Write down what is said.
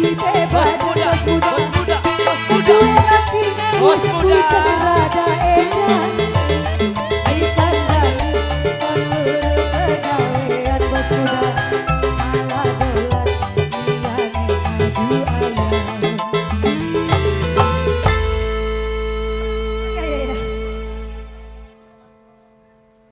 Yeah.